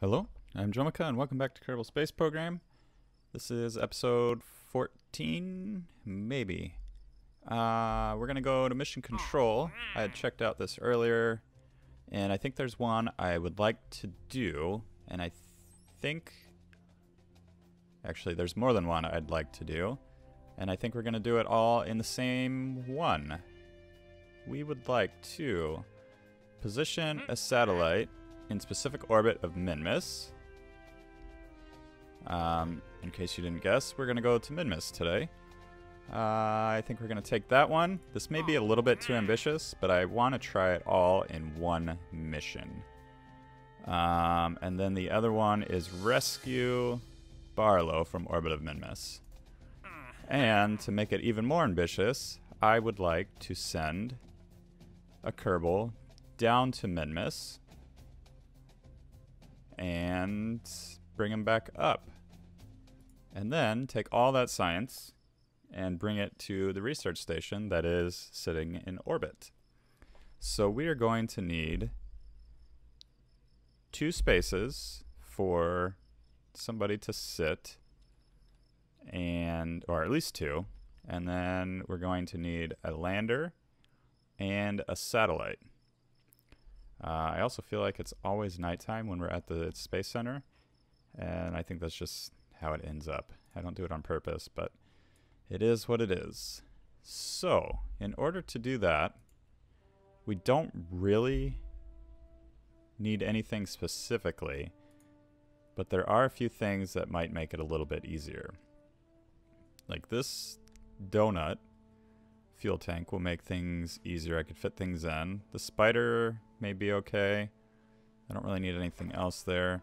Hello, I'm Jomica, and welcome back to Kerbal Space Program. This is episode 14, maybe. Uh, we're going to go to Mission Control. I had checked out this earlier, and I think there's one I would like to do, and I think... Actually, there's more than one I'd like to do, and I think we're going to do it all in the same one. We would like to position a satellite in specific orbit of Minmus. Um, in case you didn't guess, we're going to go to Minmus today. Uh, I think we're going to take that one. This may be a little bit too ambitious, but I want to try it all in one mission. Um, and then the other one is rescue Barlow from orbit of Minmus. And to make it even more ambitious, I would like to send a Kerbal down to Minmus and bring them back up. And then take all that science and bring it to the research station that is sitting in orbit. So we are going to need two spaces for somebody to sit and or at least two and then we're going to need a lander and a satellite uh, I also feel like it's always nighttime when we're at the Space Center, and I think that's just how it ends up. I don't do it on purpose, but it is what it is. So, in order to do that, we don't really need anything specifically, but there are a few things that might make it a little bit easier. Like this donut fuel tank will make things easier. I could fit things in. The spider may be okay. I don't really need anything else there.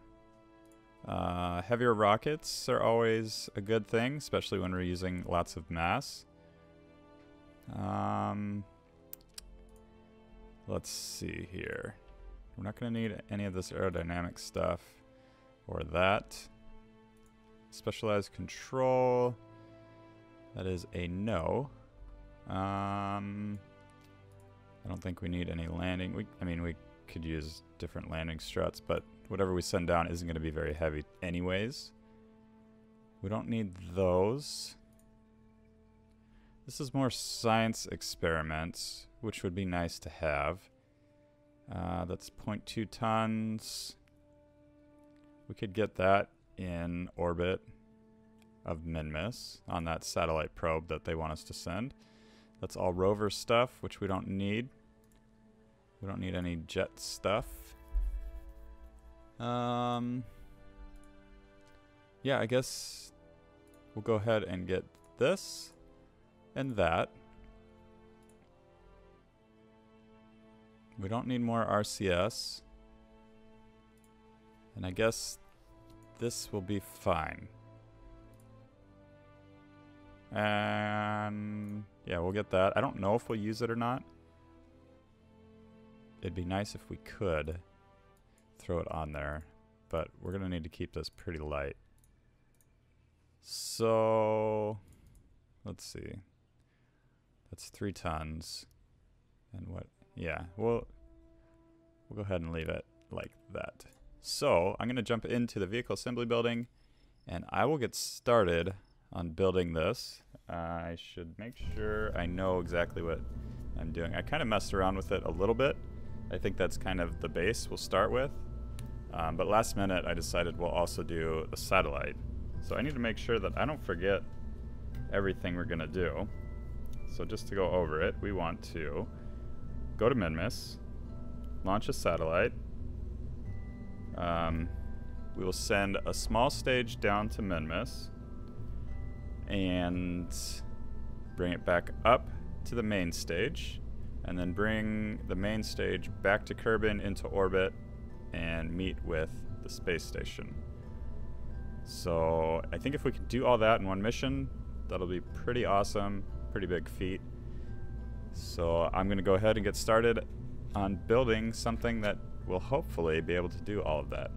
Uh, heavier rockets are always a good thing, especially when we're using lots of mass. Um, let's see here. We're not going to need any of this aerodynamic stuff or that. Specialized control. That is a no. Um, I don't think we need any landing. We, I mean, we could use different landing struts, but whatever we send down isn't going to be very heavy anyways. We don't need those. This is more science experiments, which would be nice to have. Uh, that's 0.2 tons. We could get that in orbit of Minmus on that satellite probe that they want us to send. That's all rover stuff, which we don't need. We don't need any jet stuff. Um, yeah, I guess we'll go ahead and get this and that. We don't need more RCS. And I guess this will be fine. And yeah, we'll get that. I don't know if we'll use it or not. It'd be nice if we could throw it on there, but we're going to need to keep this pretty light. So, let's see. That's three tons. And what? Yeah, we'll, we'll go ahead and leave it like that. So, I'm going to jump into the vehicle assembly building, and I will get started on building this. Uh, I should make sure I know exactly what I'm doing. I kind of messed around with it a little bit. I think that's kind of the base we'll start with. Um, but last minute I decided we'll also do the satellite. So I need to make sure that I don't forget everything we're going to do. So just to go over it, we want to go to Minmus, launch a satellite. Um, we will send a small stage down to Minmus and bring it back up to the main stage and then bring the main stage back to Kerbin into orbit and meet with the space station. So I think if we can do all that in one mission, that'll be pretty awesome, pretty big feat. So I'm going to go ahead and get started on building something that will hopefully be able to do all of that.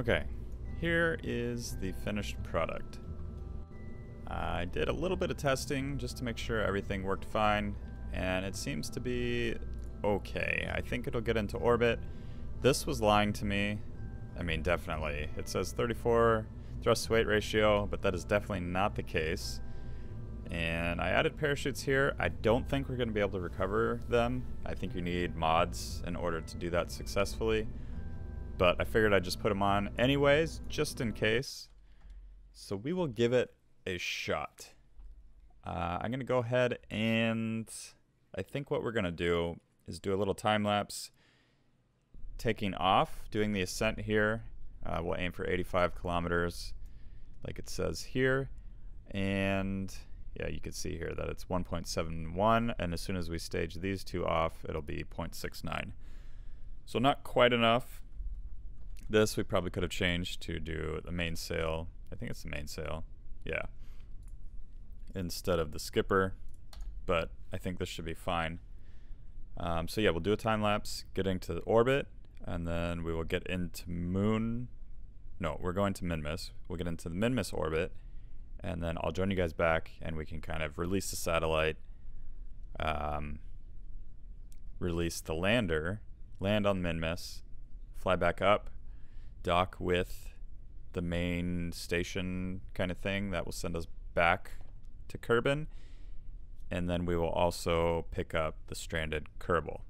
Okay, here is the finished product. I did a little bit of testing just to make sure everything worked fine, and it seems to be okay. I think it'll get into orbit. This was lying to me. I mean, definitely. It says 34 thrust to weight ratio, but that is definitely not the case. And I added parachutes here. I don't think we're going to be able to recover them. I think you need mods in order to do that successfully. But I figured I'd just put them on anyways, just in case. So we will give it a shot. Uh, I'm going to go ahead and I think what we're going to do is do a little time lapse taking off, doing the ascent here. Uh, we'll aim for 85 kilometers like it says here. And yeah, you can see here that it's 1.71. And as soon as we stage these two off, it'll be 0.69. So not quite enough. This we probably could have changed to do the mainsail. I think it's the mainsail. Yeah. Instead of the skipper. But I think this should be fine. Um, so yeah, we'll do a time lapse, getting to the orbit, and then we will get into moon. No, we're going to Minmus. We'll get into the Minmus orbit, and then I'll join you guys back, and we can kind of release the satellite, um, release the lander, land on Minmus, fly back up, dock with the main station kind of thing that will send us back to Kerbin. And then we will also pick up the stranded Kerbal.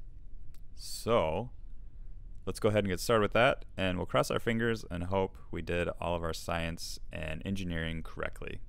So let's go ahead and get started with that. And we'll cross our fingers and hope we did all of our science and engineering correctly.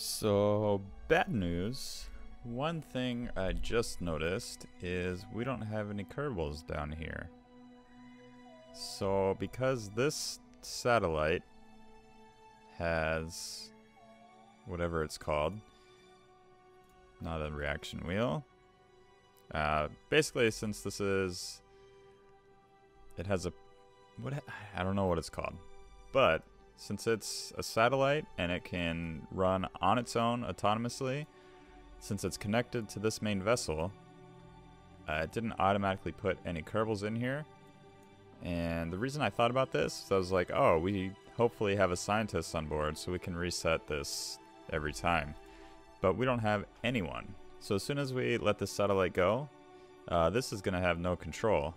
So, bad news. One thing I just noticed is we don't have any Kerbals down here. So, because this satellite has whatever it's called, not a reaction wheel. Uh, basically, since this is, it has a, what I don't know what it's called, but since it's a satellite and it can run on its own autonomously, since it's connected to this main vessel, uh, it didn't automatically put any Kerbals in here. And the reason I thought about this, is I was like, oh, we hopefully have a scientist on board so we can reset this every time. But we don't have anyone. So as soon as we let this satellite go, uh, this is going to have no control.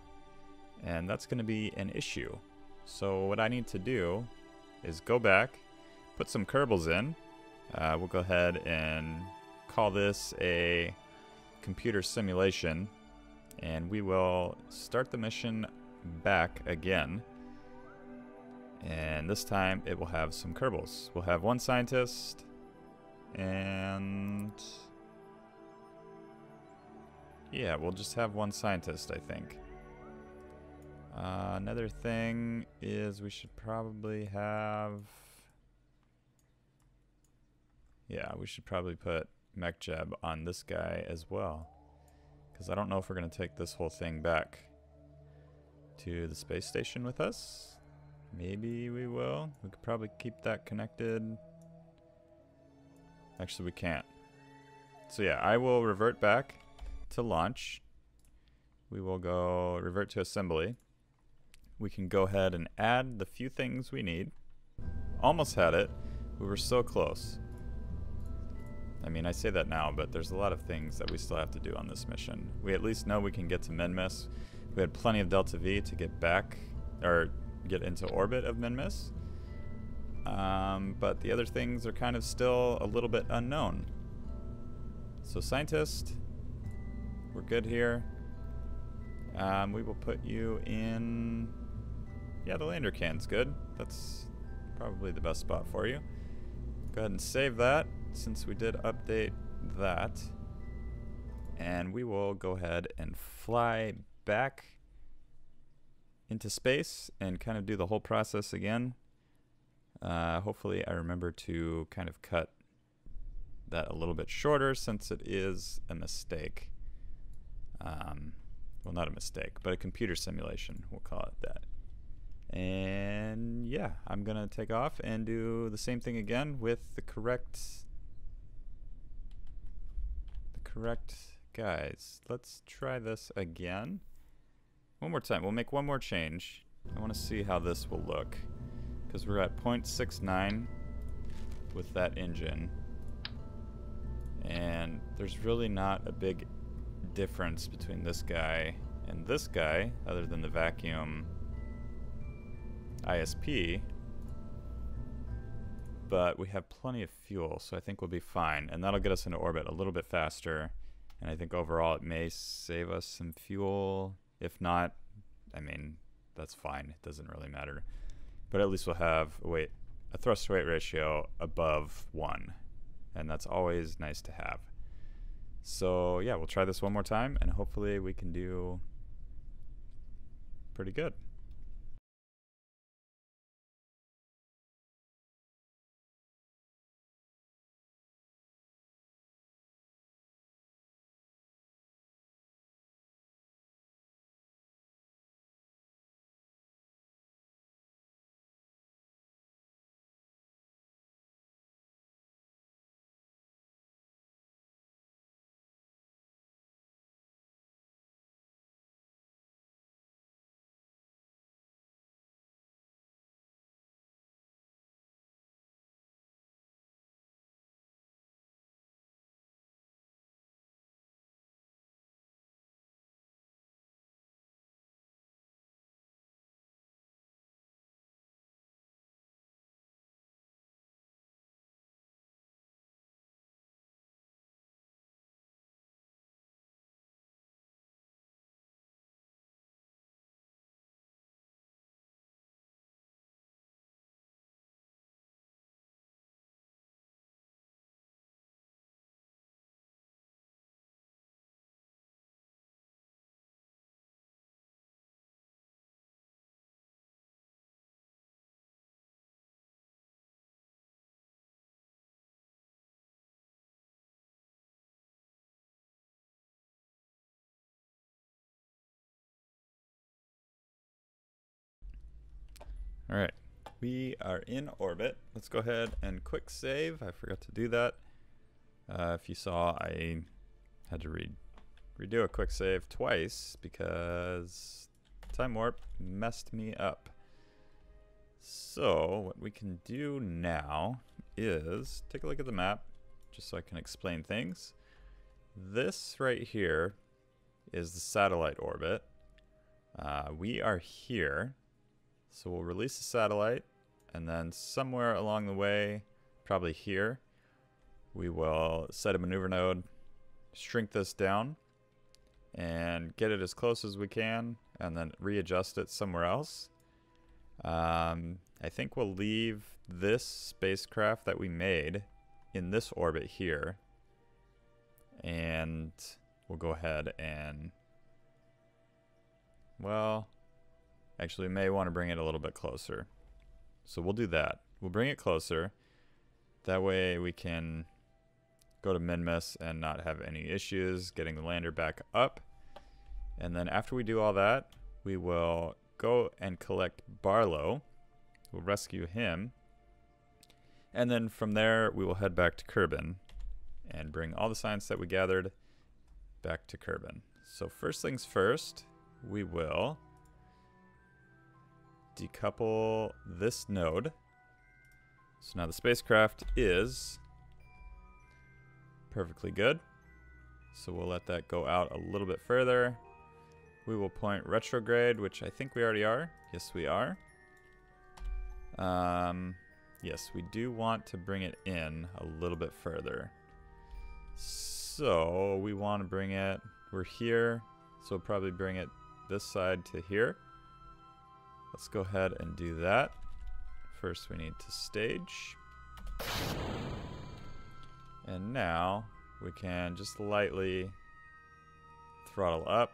And that's going to be an issue. So what I need to do is go back, put some Kerbals in. Uh, we'll go ahead and call this a computer simulation. And we will start the mission back again. And this time it will have some Kerbals. We'll have one scientist and... Yeah, we'll just have one scientist, I think. Uh, another thing is we should probably have... Yeah, we should probably put MechJeb on this guy as well. Because I don't know if we're going to take this whole thing back to the space station with us. Maybe we will. We could probably keep that connected. Actually, we can't. So yeah, I will revert back to launch. We will go revert to assembly we can go ahead and add the few things we need. Almost had it. We were so close. I mean, I say that now, but there's a lot of things that we still have to do on this mission. We at least know we can get to Minmus. We had plenty of Delta V to get back, or get into orbit of Minmus. Um, but the other things are kind of still a little bit unknown. So scientist, we're good here. Um, we will put you in... Yeah, the lander can's good. That's probably the best spot for you. Go ahead and save that since we did update that. And we will go ahead and fly back into space and kind of do the whole process again. Uh, hopefully I remember to kind of cut that a little bit shorter since it is a mistake. Um, well, not a mistake, but a computer simulation, we'll call it that. And yeah, I'm to take off and do the same thing again with the correct the correct guys. Let's try this again. One more time. We'll make one more change. I want to see how this will look. Because we're at 0.69 with that engine. And there's really not a big difference between this guy and this guy, other than the vacuum ISP. But we have plenty of fuel, so I think we'll be fine. And that'll get us into orbit a little bit faster. And I think overall it may save us some fuel. If not, I mean, that's fine. It doesn't really matter. But at least we'll have a a thrust to weight ratio above one. And that's always nice to have. So yeah, we'll try this one more time and hopefully we can do pretty good. All right, we are in orbit. Let's go ahead and quick save. I forgot to do that. Uh, if you saw, I had to redo a quick save twice because time warp messed me up. So what we can do now is take a look at the map just so I can explain things. This right here is the satellite orbit. Uh, we are here so we'll release the satellite, and then somewhere along the way, probably here, we will set a maneuver node, shrink this down, and get it as close as we can, and then readjust it somewhere else. Um, I think we'll leave this spacecraft that we made in this orbit here, and we'll go ahead and, well, Actually, we may want to bring it a little bit closer. So we'll do that. We'll bring it closer. That way we can go to Minmus and not have any issues getting the lander back up. And then after we do all that, we will go and collect Barlow. We'll rescue him. And then from there, we will head back to Kerbin and bring all the science that we gathered back to Kerbin. So first things first, we will decouple this node. So now the spacecraft is perfectly good. So we'll let that go out a little bit further. We will point retrograde, which I think we already are. Yes, we are. Um, yes, we do want to bring it in a little bit further. So we want to bring it, we're here, so we'll probably bring it this side to here. Let's go ahead and do that. First we need to stage. And now we can just lightly throttle up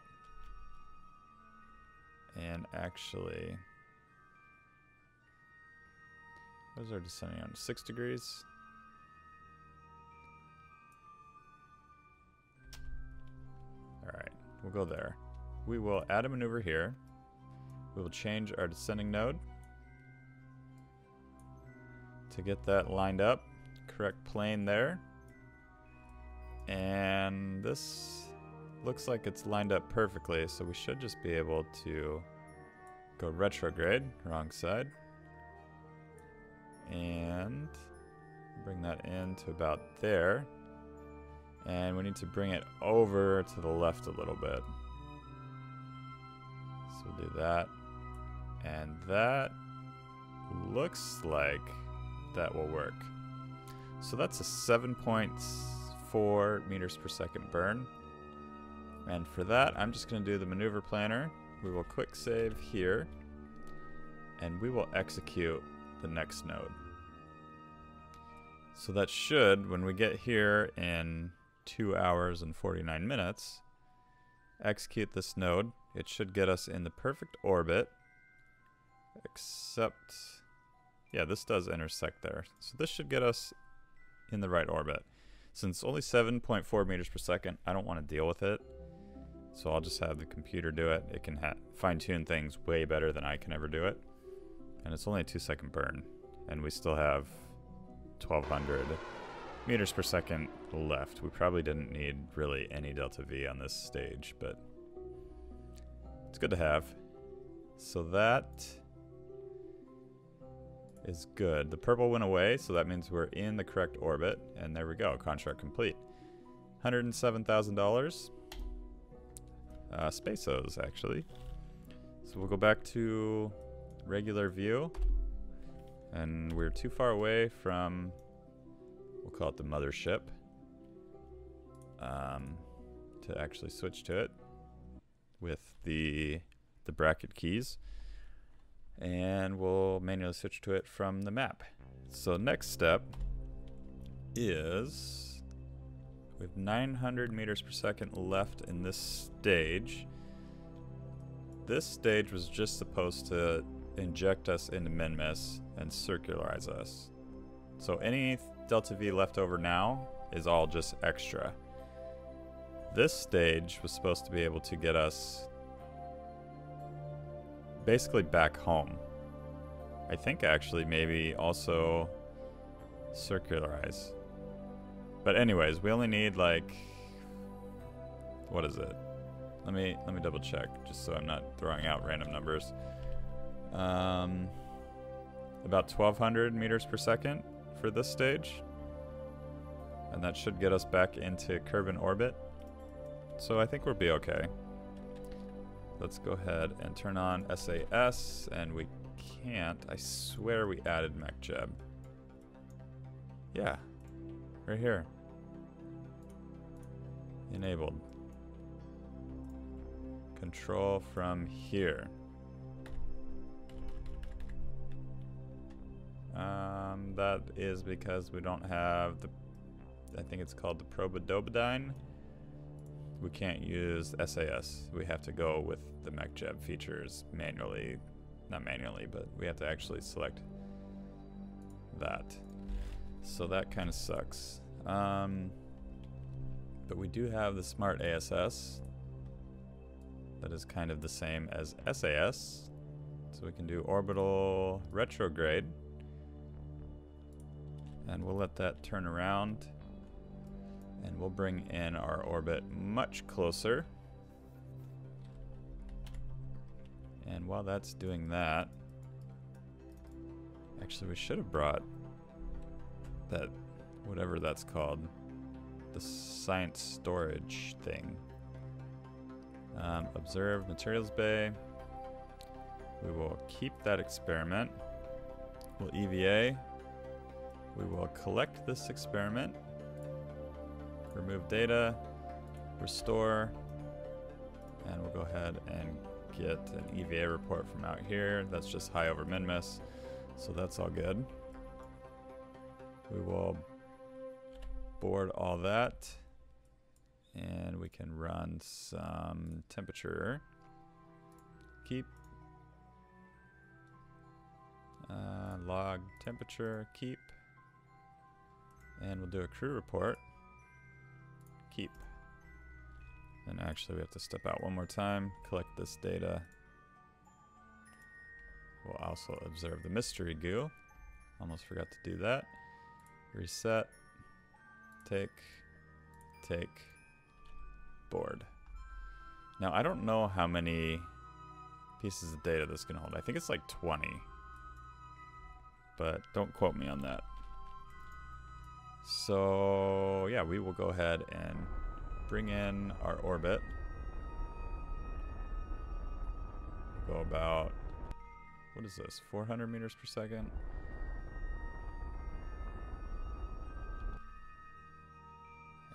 and actually what is our descending on? Six degrees? Alright, we'll go there. We will add a maneuver here. We will change our descending node to get that lined up. Correct plane there. And this looks like it's lined up perfectly, so we should just be able to go retrograde, wrong side. And bring that in to about there. And we need to bring it over to the left a little bit. So we'll do that. And that looks like that will work. So that's a 7.4 meters per second burn. And for that, I'm just going to do the maneuver planner. We will quick save here. And we will execute the next node. So that should, when we get here in 2 hours and 49 minutes, execute this node. It should get us in the perfect orbit, except, yeah, this does intersect there. So this should get us in the right orbit. Since only 7.4 meters per second, I don't want to deal with it. So I'll just have the computer do it. It can fine tune things way better than I can ever do it. And it's only a two second burn. And we still have 1200 meters per second left. We probably didn't need really any delta V on this stage, but it's good to have. So that is good. The purple went away, so that means we're in the correct orbit. And there we go, contract complete. $107,000. Uh, actually. So we'll go back to regular view. And we're too far away from, we'll call it the mothership, um, to actually switch to it with the, the bracket keys and we'll manually switch to it from the map. So next step is we have 900 meters per second left in this stage. This stage was just supposed to inject us into Minmus and circularize us. So any delta V left over now is all just extra. This stage was supposed to be able to get us basically back home. I think actually maybe also circularize. But anyways, we only need like what is it? Let me let me double check just so I'm not throwing out random numbers. Um, about 1200 meters per second for this stage. And that should get us back into Kerbin orbit. So I think we'll be okay. Let's go ahead and turn on SAS, and we can't. I swear we added MechJeb. Yeah, right here. Enabled. Control from here. Um, that is because we don't have the, I think it's called the Probodobodyne we can't use SAS. We have to go with the MechJeb features manually. Not manually, but we have to actually select that. So that kind of sucks. Um, but we do have the Smart ASS. That is kind of the same as SAS. So we can do orbital retrograde. And we'll let that turn around and we'll bring in our orbit much closer. And while that's doing that, actually we should have brought that, whatever that's called, the science storage thing. Um, observe materials bay. We will keep that experiment. We'll EVA We will collect this experiment, remove data, restore, and we'll go ahead and get an EVA report from out here. That's just high over minmus, so that's all good. We will board all that, and we can run some temperature. Keep. Uh, log temperature, keep. And we'll do a crew report. Keep. And actually we have to step out one more time, collect this data. We'll also observe the mystery goo. Almost forgot to do that. Reset. Take. Take. Board. Now I don't know how many pieces of data this can hold. I think it's like 20. But don't quote me on that. So yeah, we will go ahead and bring in our orbit. Go about, what is this, 400 meters per second?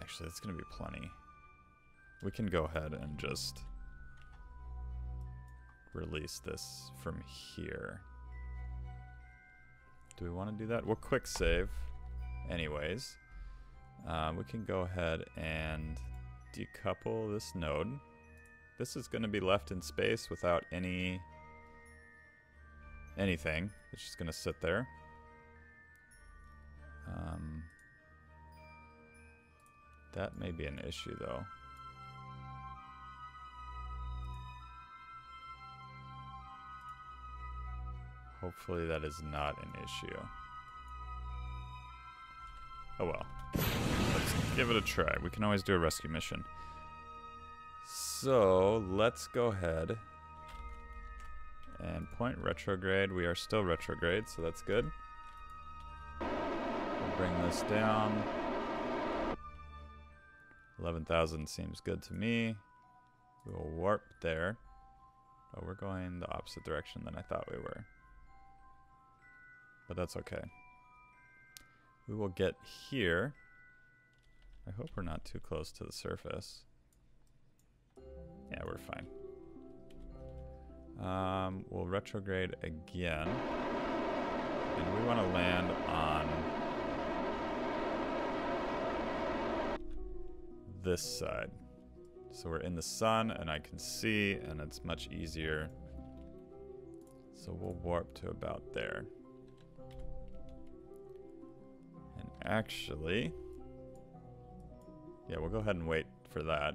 Actually, that's going to be plenty. We can go ahead and just release this from here. Do we want to do that? We'll quick save anyways. Um, we can go ahead and decouple this node. This is going to be left in space without any anything. It's just going to sit there. Um, that may be an issue though. Hopefully that is not an issue. Oh well. Let's give it a try. We can always do a rescue mission. So, let's go ahead and point retrograde. We are still retrograde, so that's good. We'll bring this down. 11,000 seems good to me. We'll warp there. Oh, we're going the opposite direction than I thought we were but that's okay. We will get here. I hope we're not too close to the surface. Yeah, we're fine. Um, we'll retrograde again. And we want to land on this side. So we're in the sun and I can see and it's much easier. So we'll warp to about there. Actually... Yeah, we'll go ahead and wait for that.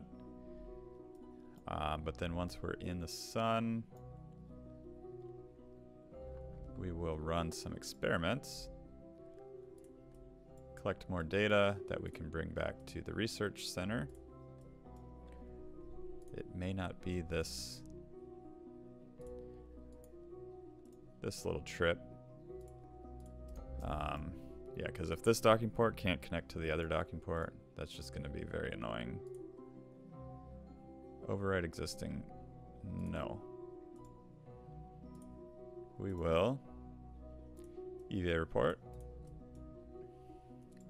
Um, but then once we're in the sun, we will run some experiments, collect more data that we can bring back to the research center. It may not be this this little trip. Yeah, because if this docking port can't connect to the other docking port, that's just going to be very annoying. Override existing. No. We will. EVA report.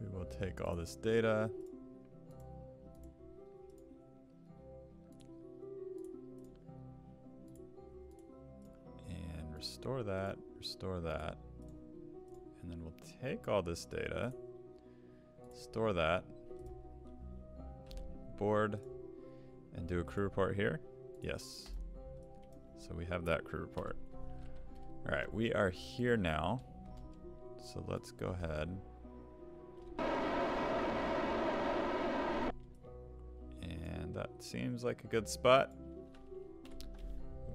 We will take all this data. And restore that, restore that. And then we'll take all this data, store that, board, and do a crew report here. Yes. So we have that crew report. All right, we are here now. So let's go ahead. And that seems like a good spot.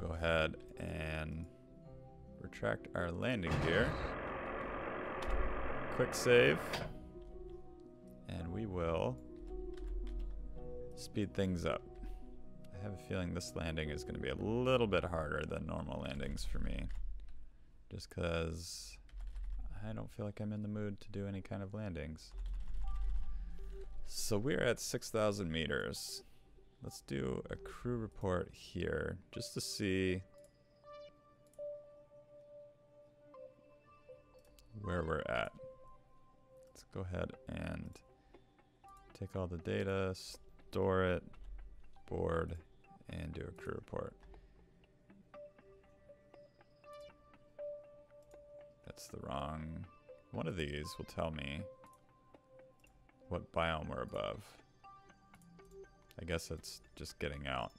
Go ahead and retract our landing gear quick save. And we will speed things up. I have a feeling this landing is going to be a little bit harder than normal landings for me. Just because I don't feel like I'm in the mood to do any kind of landings. So we're at 6,000 meters. Let's do a crew report here just to see where we're at. Go ahead and take all the data, store it, board, and do a crew report. That's the wrong. One of these will tell me what biome we're above. I guess that's just getting out.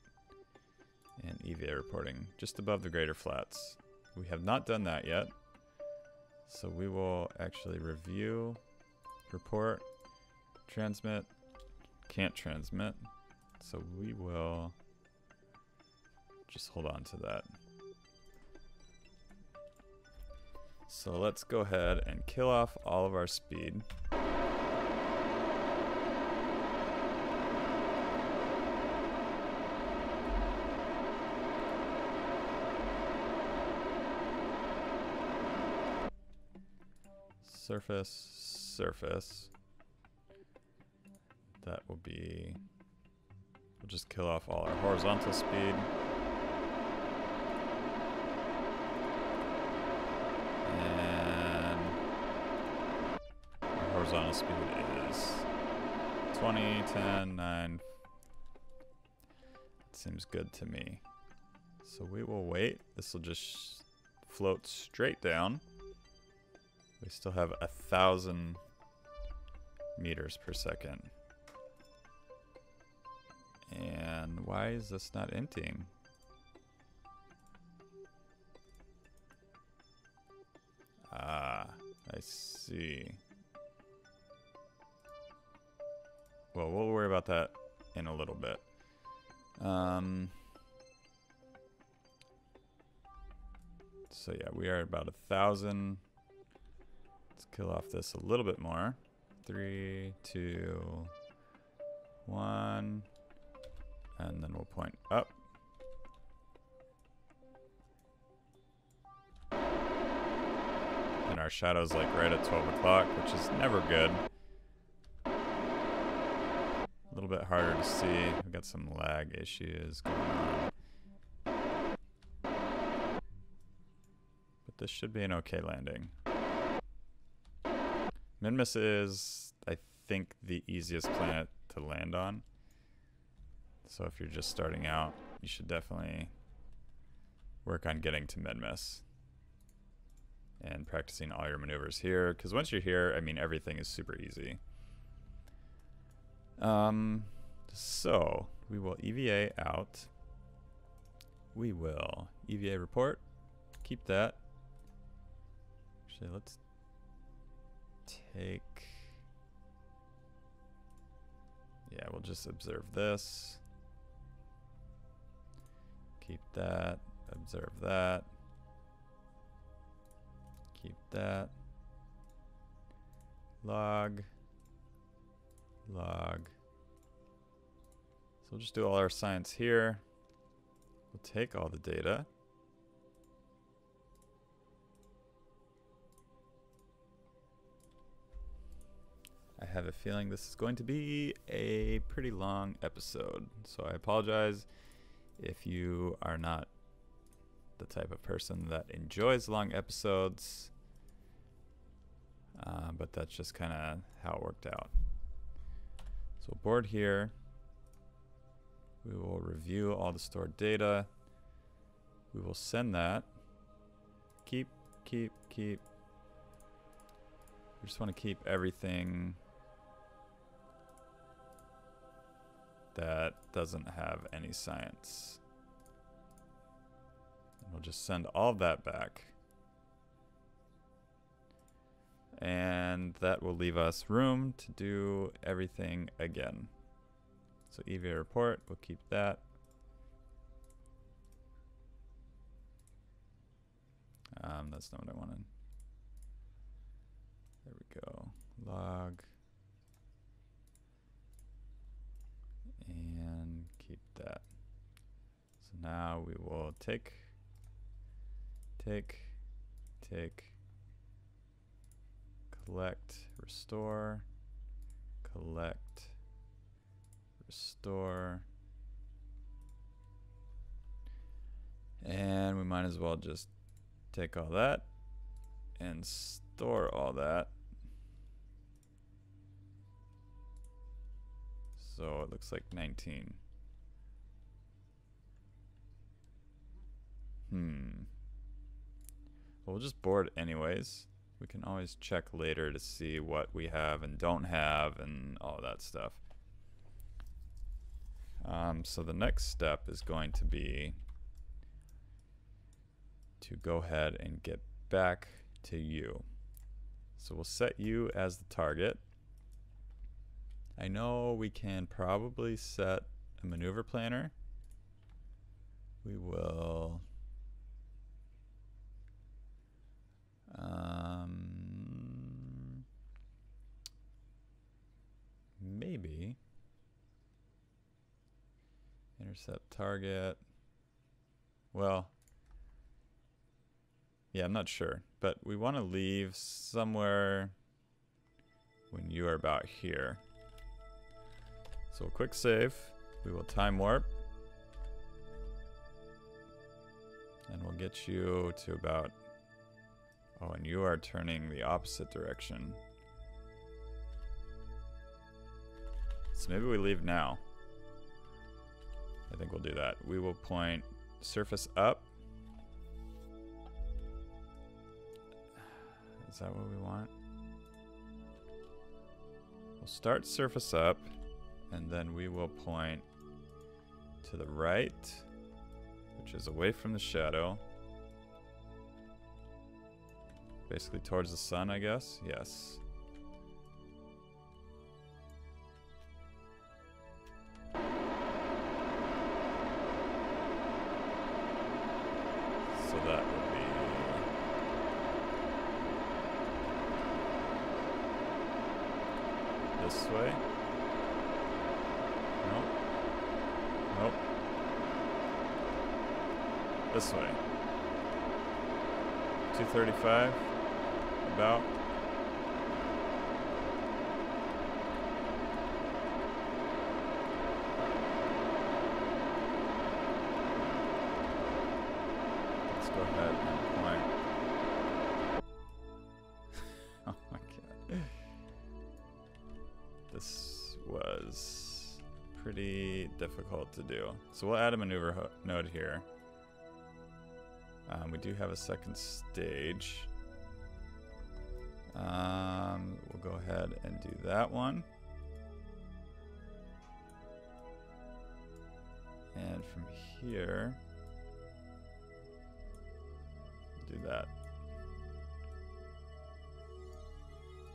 And EVA reporting just above the greater flats. We have not done that yet. So we will actually review, report, transmit, can't transmit. So we will just hold on to that. So let's go ahead and kill off all of our speed. Surface, surface. That will be, we'll just kill off all our horizontal speed. And our horizontal speed is 20, 10, 9. seems good to me. So we will wait. This will just float straight down. We still have a thousand meters per second. And why is this not emptying? Ah, I see. Well, we'll worry about that in a little bit. Um, so yeah, we are about a thousand kill off this a little bit more. Three, two, one. And then we'll point up. And our shadow's like right at 12 o'clock, which is never good. A little bit harder to see. We've got some lag issues going on. But this should be an okay landing. Minmus is, I think, the easiest planet to land on. So if you're just starting out, you should definitely work on getting to Minmus and practicing all your maneuvers here. Because once you're here, I mean, everything is super easy. Um, so we will EVA out. We will EVA report. Keep that. Actually, let's take... Yeah, we'll just observe this. Keep that. Observe that. Keep that. Log. Log. So we'll just do all our science here. We'll take all the data. I have a feeling this is going to be a pretty long episode, so I apologize if you are not the type of person that enjoys long episodes, uh, but that's just kind of how it worked out. So board here, we will review all the stored data. We will send that. Keep, keep, keep. We just want to keep everything that doesn't have any science. We'll just send all that back. And that will leave us room to do everything again. So EVA report, we'll keep that. Um, that's not what I wanted. There we go. Log. And keep that. So now we will take, take, take, collect, restore, collect, restore, and we might as well just take all that and store all that So it looks like 19. Hmm. Well, we'll just board anyways. We can always check later to see what we have and don't have and all that stuff. Um, so the next step is going to be to go ahead and get back to you. So we'll set you as the target. I know we can probably set a maneuver planner. We will um, maybe intercept target. Well, yeah, I'm not sure, but we want to leave somewhere when you are about here. So quick save. We will time warp. And we'll get you to about... Oh, and you are turning the opposite direction. So maybe we leave now. I think we'll do that. We will point surface up. Is that what we want? We'll start surface up, and then we will point to the right, which is away from the shadow. Basically towards the sun, I guess. Yes. And point. oh my god. This was pretty difficult to do. So we'll add a maneuver node here. Um, we do have a second stage. Um, we'll go ahead and do that one. And from here, do that.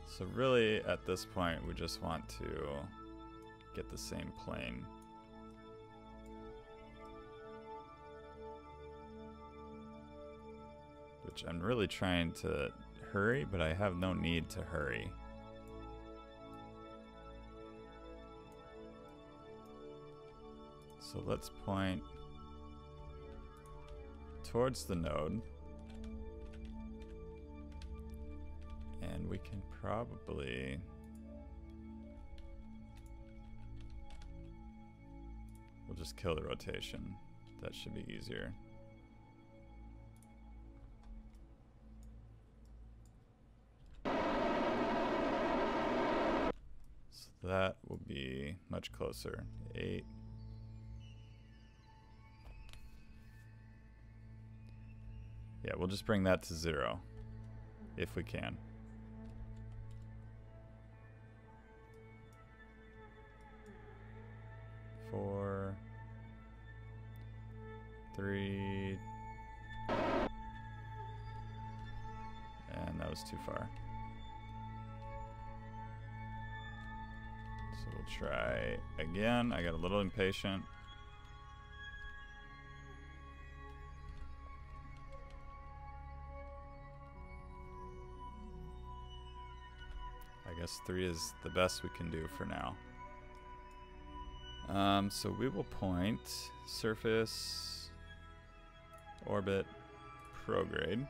So really, at this point, we just want to get the same plane. Which I'm really trying to hurry, but I have no need to hurry. So let's point towards the node. And we can probably... We'll just kill the rotation. That should be easier. So that will be much closer. Eight. Yeah, we'll just bring that to zero. If we can. Four. Three. And that was too far. So we'll try again. I got a little impatient. I guess three is the best we can do for now. Um, so we will point surface, orbit, prograde.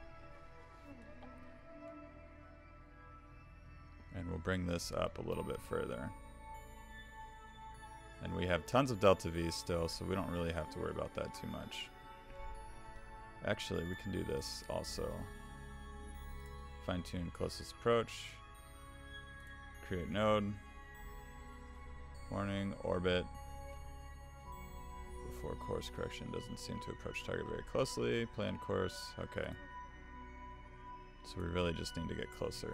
And we'll bring this up a little bit further. And we have tons of delta V still, so we don't really have to worry about that too much. Actually, we can do this also. Fine tune closest approach. Create node. Warning, orbit. Before course correction doesn't seem to approach target very closely. Planned course, okay. So we really just need to get closer.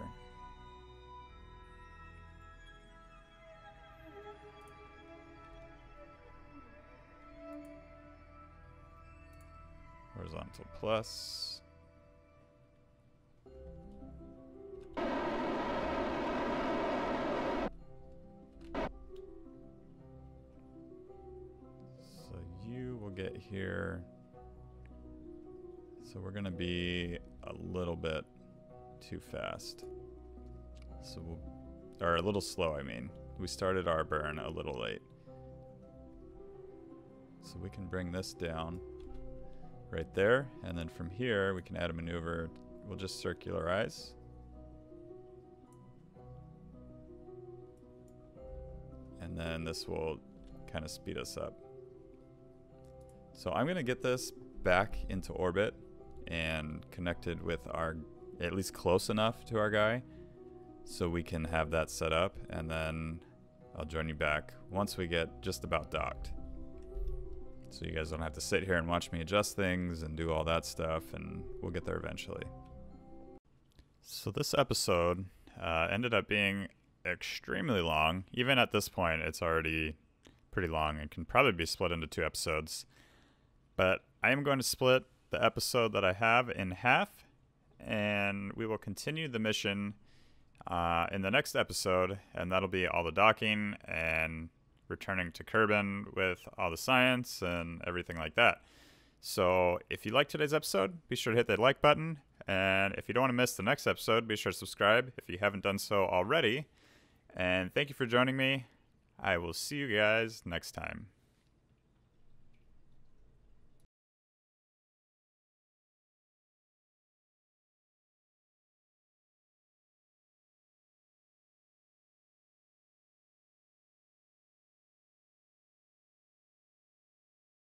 Horizontal plus. Here. So we're gonna be a little bit too fast. So we'll, or a little slow, I mean. We started our burn a little late. So we can bring this down right there. And then from here, we can add a maneuver. We'll just circularize. And then this will kind of speed us up. So I'm going to get this back into orbit and connected with our, at least close enough to our guy so we can have that set up. And then I'll join you back once we get just about docked. So you guys don't have to sit here and watch me adjust things and do all that stuff, and we'll get there eventually. So this episode uh, ended up being extremely long. Even at this point, it's already pretty long and can probably be split into two episodes. But I am going to split the episode that I have in half, and we will continue the mission uh, in the next episode, and that'll be all the docking and returning to Kerbin with all the science and everything like that. So if you like today's episode, be sure to hit that like button. And if you don't want to miss the next episode, be sure to subscribe if you haven't done so already. And thank you for joining me. I will see you guys next time.